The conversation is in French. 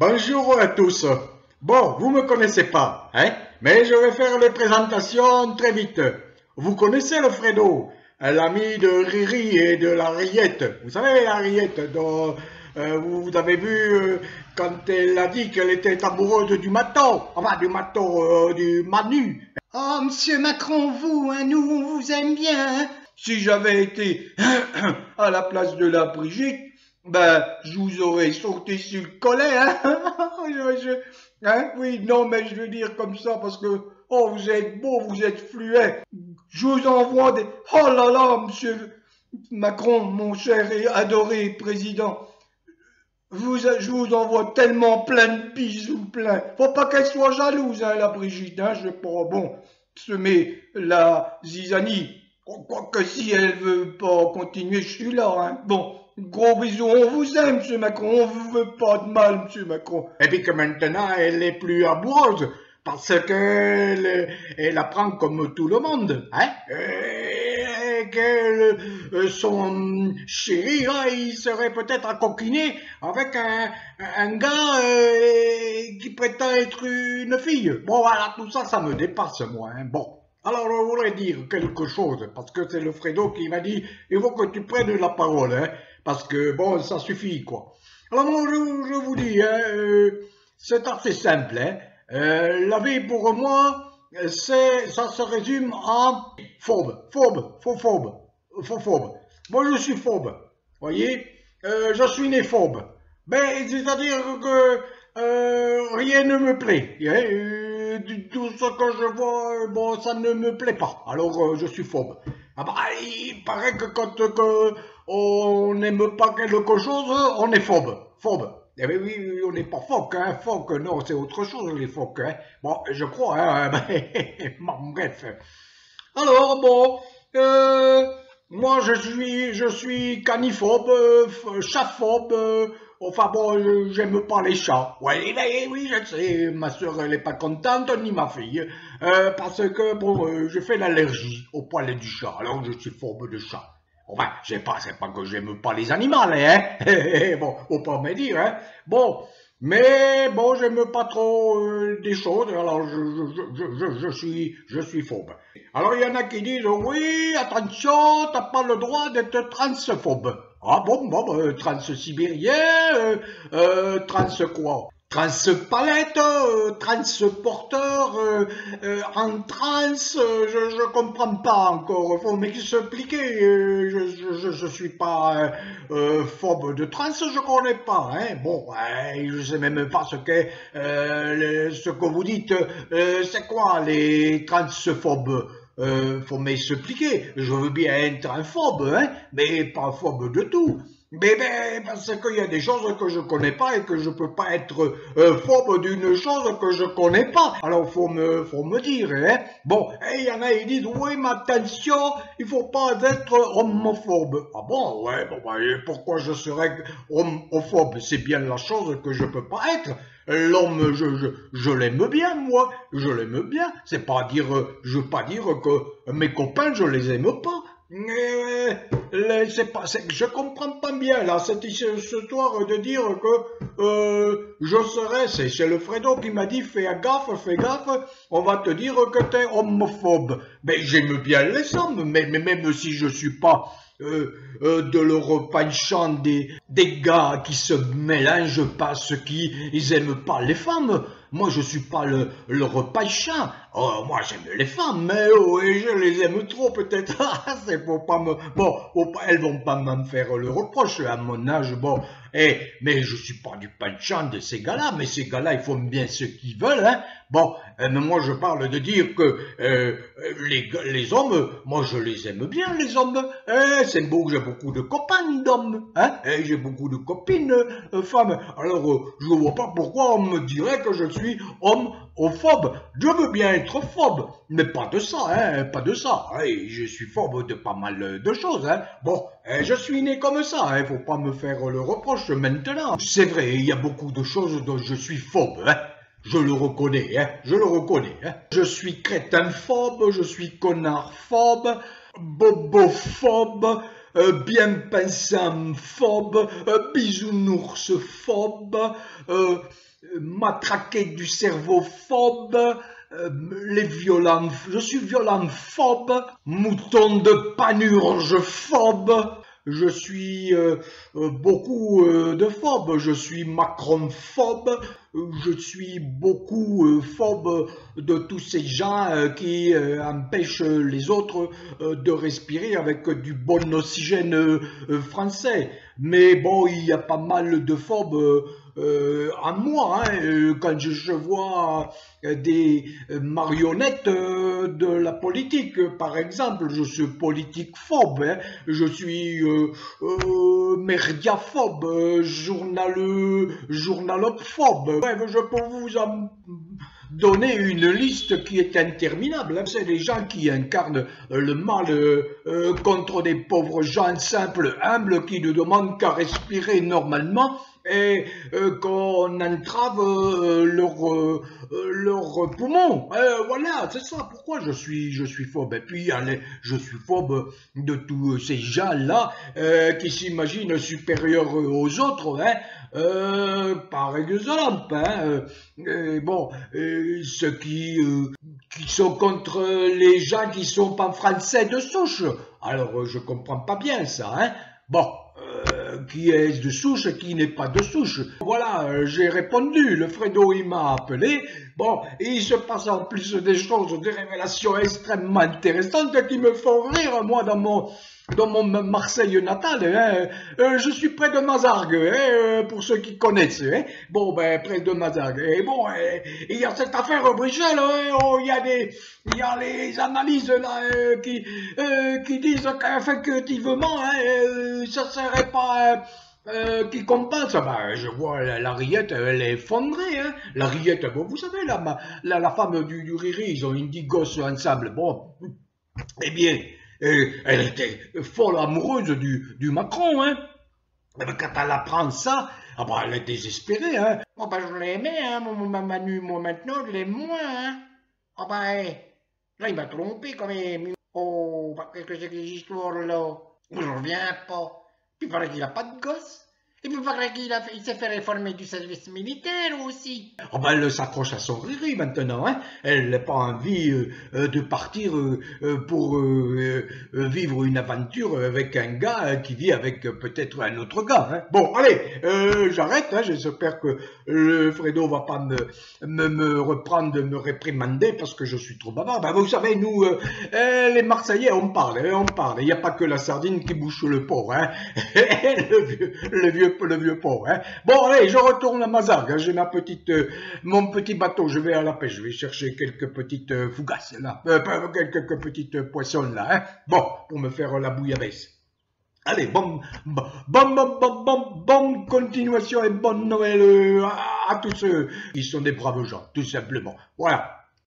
Bonjour à tous. Bon, vous me connaissez pas, hein, mais je vais faire les présentations très vite. Vous connaissez le Fredo, l'ami de Riri et de la Riette. Vous savez, la Riette, dont euh, vous avez vu euh, quand elle a dit qu'elle était amoureuse du maton, enfin du maton, euh, du Manu. Oh, monsieur Macron, vous, hein, nous, on vous aime bien. hein? Si j'avais été à la place de la Brigitte, ben, je vous aurais sauté sur le collet, hein. Hein, Oui, non, mais je veux dire comme ça parce que, oh, vous êtes beau, vous êtes fluet. Je vous envoie des... Oh là là, monsieur Macron, mon cher et adoré président. Je vous envoie tellement plein de bisous, plein. Faut pas qu'elle soit jalouse, hein, la Brigitte, hein, je pas, bon, semer la zizanie. Quoique si elle veut pas continuer, je suis là, hein. Bon, gros bisous, on vous aime, monsieur Macron, on vous veut pas de mal, monsieur Macron. Et puis que maintenant, elle est plus amoureuse, parce qu'elle elle apprend comme tout le monde, hein. Et que euh, son chéri, là, il serait peut-être à coquiner avec un, un gars euh, qui prétend être une fille. Bon, voilà, tout ça, ça me dépasse, moi, hein. Bon. Alors, je voudrais dire quelque chose, parce que c'est le Fredo qui m'a dit, il faut que tu prennes la parole, hein, parce que, bon, ça suffit, quoi. Alors, moi, je, vous dis, hein, euh, c'est assez simple, hein. Euh, la vie, pour moi, ça se résume en phobe, phobe, faux phobe, faux phobe. Moi, je suis phobe, voyez, euh, je suis né phobe. Ben, c'est-à-dire que rien ne me plaît. hein, tout ce que je vois, bon, ça ne me plaît pas. Alors, je suis phobe. Ah bah, il paraît que quand que on n'aime pas quelque chose, on est phobe. Phobe. Eh bien oui, oui, on n'est pas phoque, hein. Phoque, non, c'est autre chose, les phoques, hein. Bon, je crois, hein. bon, bref. Alors, bon, euh, moi, je suis, je suis caniphobe, euh, chatphobe, enfin bon, je- j'aime pas les chats. Oui, oui, je sais, ma soeur, elle est pas contente, ni ma fille, euh, parce que, bon, euh, j'ai fait l'allergie au poil du chat, alors je suis phobe de chat. J'ai pas, c'est pas que j'aime pas les animaux, hein. bon, faut pas me dire, hein. Bon, mais bon, j'aime pas trop euh, des choses, alors je, je, je, je, suis, je suis phobe. Alors il y en a qui disent, oui, attention, t'as pas le droit d'être transphobe. Ah bon, bon, bah, trans-sibérien, euh, euh, trans quoi Transpalette, euh, transporteur, euh, euh, en trans, euh, je, je comprends pas encore, faut m'expliquer, euh, je, je suis pas phobe de trans, je connais pas, hein, bon, je sais même pas ce que, ce que vous dites, c'est quoi les transphobes? Faut m'expliquer, je veux bien être un phobe, hein, mais pas phobe de tout. Mais ben, parce qu'il y a des choses que je connais pas et que je peux pas être euh, phobe d'une chose que je connais pas. Alors faut me, faut me dire, hein. Bon, et il y en a ils disent oui, mais attention, il faut pas être homophobe. Ah bon, ouais, bon, bah, pourquoi je serais homophobe? C'est bien la chose que je peux pas être. L'homme, je, je, je l'aime bien, moi, je l'aime bien. C'est pas dire, je veux pas dire que mes copains, je les aime pas. Mais, pas, je comprends pas bien là cette his- cette histoire de dire que euh, je serais, c'est le Fredo qui m'a dit fais gaffe, fais gaffe, on va te dire que t'es homophobe. Mais j'aime bien les hommes, mais, même si je suis pas euh, euh, de leur penchant des, des gars qui se mélangent parce qu'ils ils aiment pas les femmes. Moi, je suis pas le, leur. Oh, moi, j'aime les femmes, mais oh, je les aime trop, peut-être. Ah, C'est pour pas me... Bon, elles vont pas me faire le reproche à mon âge, bon. Eh, mais je suis pas du penchant de ces gars-là, mais ces gars-là, ils font bien ce qu'ils veulent, hein. Bon, euh, mais moi, je parle de dire que euh, les, hommes, moi, je les aime bien, les hommes. Eh, c'est beau que j'ai beaucoup de copains d'hommes, hein. Eh, j'ai beaucoup de copines euh, femmes. Alors, euh, je vois pas pourquoi on me dirait que je suis homophobe. Je veux bien être phobe, mais pas de ça, hein, pas de ça. Je suis phobe de pas mal de choses, hein. Bon, eh, je suis né comme ça, hein, faut pas me faire le reproche maintenant. C'est vrai, il y a beaucoup de choses dont je suis phobe, hein. Je le reconnais, hein, je le reconnais. Hein. Je suis crétinphobe, je suis connardphobe, bobophobe, bien pensant phobe, euh, bisounours phobe, euh, matraqué du cerveau phobe, euh, les violents, je suis violent phobe, mouton de panurge phobe, je suis euh, euh, beaucoup euh, de phobes, je suis macronphobe, je suis beaucoup euh, phobe de tous ces gens qui empêchent les autres de respirer avec du bon oxygène français. Mais bon, il y a pas mal de phobes euh, en moi. hein. Euh, Quand je, vois euh, des marionnettes de la politique, par exemple, je suis politique phobe, hein. je suis euh, journal, journalophobe. Bref, je peux vous en donner une liste qui est interminable. hein. C'est les gens qui incarnent le mal contre des pauvres gens simples, humbles, qui ne demandent qu'à respirer normalement et euh, qu'on entrave euh, leur, euh, euh, leurs poumons. Euh, voilà, c'est ça. Pourquoi je suis, je suis phobe Et puis, allez, je suis phobe de tous ces gens-là qui s'imaginent supérieurs aux autres. Hein. Par exemple, hein, bon, ceux qui, qui sont contre les gens qui sont pas français de souche. Alors, je comprends pas bien ça. Hein. Bon, qui est de souche, qui n'est pas de souche. Voilà, euh, j'ai répondu. Le Fredo, il m'a appelé. Bon, et il se passe en plus des choses, des révélations extrêmement intéressantes qui me font rire, moi, dans mon, dans mon Marseille natal. Hein. Euh, je suis près de Mazargues, hein, euh, pour ceux qui connaissent. Hein. Bon, ben, près de Mazargues. Et bon, il y a cette affaire Brichel, hein, oh, il y a les analyses là euh, qui, disent qu'effectivement, ça serait pas. qui compense, bah, je vois la, la rillette, elle est effondrée, hein. La rillette, bon, vous savez, la, femme du, du Riri, ils ont une dix gosses ensemble. Bon, eh bien, euh, elle était folle amoureuse du, du Macron, hein. Eh ben, quand elle apprend ça, ah bah, elle est désespérée, hein. Oh bah je l'aimais, hein, mon, mon Manu, moi maintenant je l'aime moins, hein. Oh bah, eh, là il m'a trompé quand même. Oh, bah qu'est-ce que c'est que ces histoires là Je reviens pas. Puis il paraît qu'il a pas de gosse. Il paraît qu'il il s'est fait réformer du service militaire aussi. Ah bah, elle s'accroche à son Riri maintenant, hein. Elle n'a pas envie euh, euh, de partir euh, pour vivre une aventure avec un gars qui vit avec peut-être un autre gars, hein. Bon, allez, j'arrête, hein. J'espère que le Fredo va pas me, me, me reprendre, me réprimander parce que je suis trop bavard. Ben, vous savez, nous, les Marseillais, on parle, hein, on parle. Il n'y a pas que la sardine qui bouche le port, hein. le vieux, le vieux, le vieux port, hein. Bon, allez, je retourne à Mazargues. hein. J'ai ma petite, euh, mon petit bateau. Je vais à la pêche. Je vais chercher quelques petites euh, fougasses là, Euh, quelques, quelques petites euh, poissons là, hein. Bon, pour me faire la bouillabaisse. Allez, bonne, bonne, bonne, bonne, bonne continuation et bonne Noël euh, à, à tous ceux qui sont des braves gens, tout simplement. Voilà.